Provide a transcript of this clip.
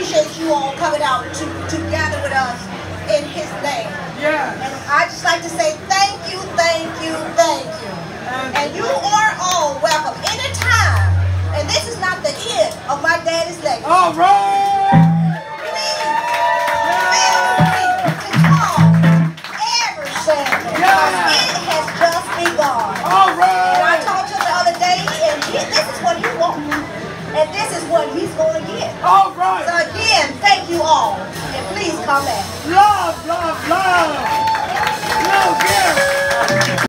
appreciate you all coming out to, to gather with us in his name. Yeah. And I just like to say thank you, thank you, thank you. And you are all welcome anytime. And this is not the end of my daddy's legacy. All right. Please, feel free to call every Saturday. Yeah. It has just begun. All And I right. talked to him the other day, and he, this is what he wants. And this is what he's going to get. All right. Love, love, love.